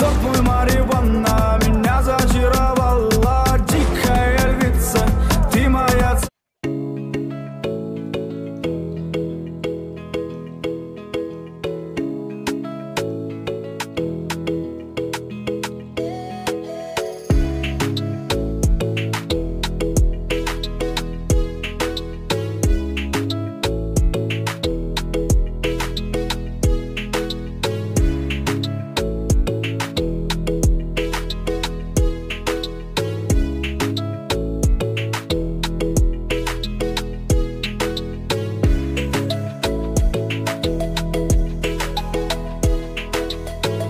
Zor duyma